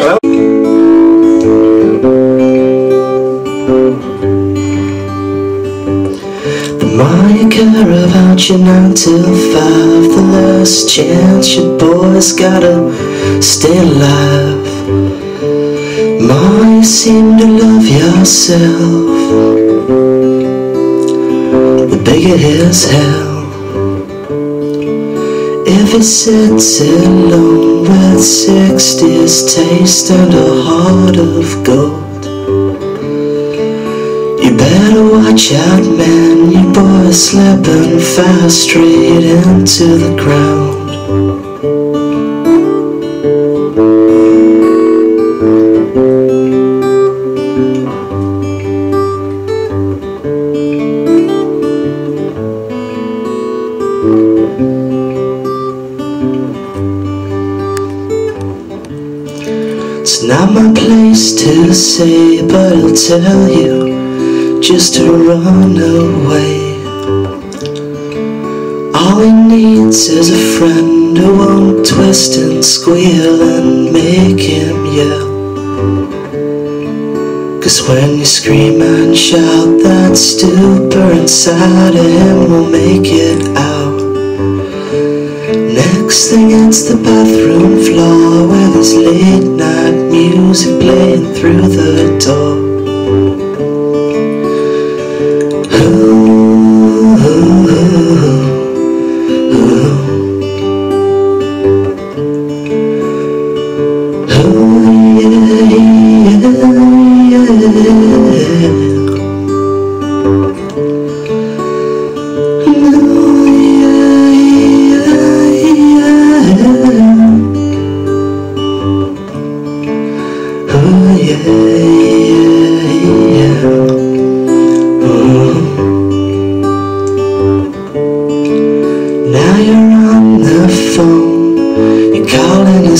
The more you care about your nine till five, the less chance your boy's gotta stay alive. More you seem to love yourself, the bigger his hell. If he sits alone with sixties taste and a heart of gold. You better watch out, man. You boys slipping fast straight into the ground. It's not my place to say, but I'll tell you just to run away. All he needs is a friend who won't twist and squeal and make him yell. Cause when you scream and shout, that stupor inside of him will make it out. Thing it's the bathroom floor with his late night music playing through the door.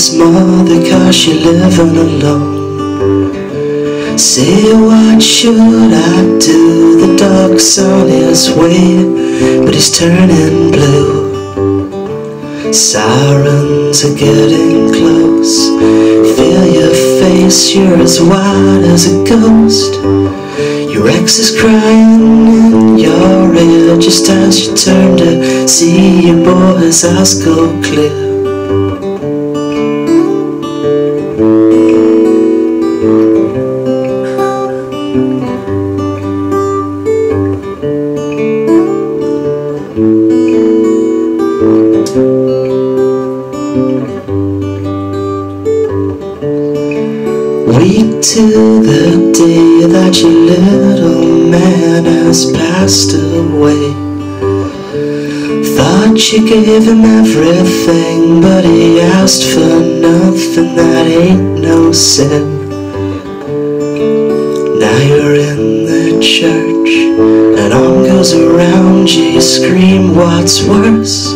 His mother cause you're living alone. Say, what should I do? The dog's on his way, but he's turning blue. Sirens are getting close. Feel your face, you're as white as a ghost. Your ex is crying in your ear just as you turn to see your boy's eyes go clear. Week to the day that your little man has passed away. Thought you gave him everything, but he asked for nothing that ain't no sin. Now you're in the church, and arm goes around you scream, What's worse?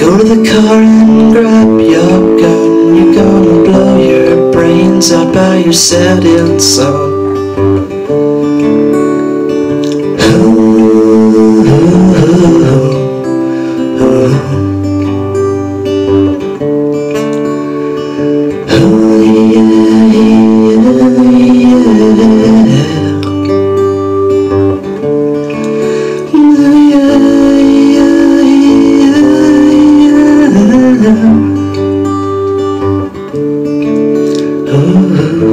Go to the car and grab your gun. Brains out by your setting sun. Mm-hmm.